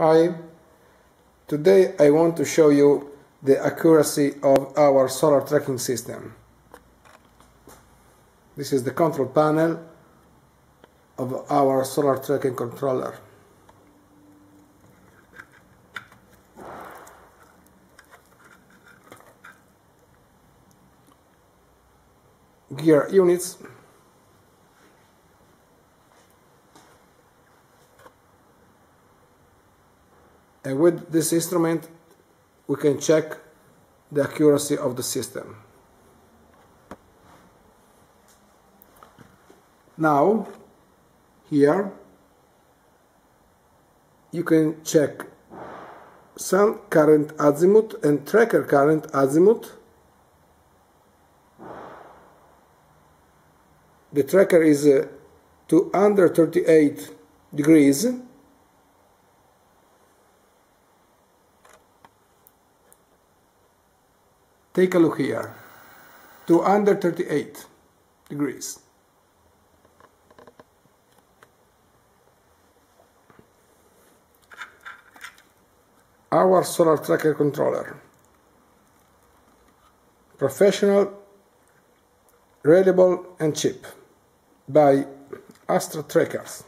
Hi, today I want to show you the accuracy of our solar tracking system. This is the control panel of our solar tracking controller. Gear units and with this instrument we can check the accuracy of the system. Now here you can check sun current azimuth and tracker current azimuth. The tracker is uh, to under 38 degrees Take a look here to under 38 degrees. Our solar tracker controller. Professional, reliable and cheap by Astra Trackers.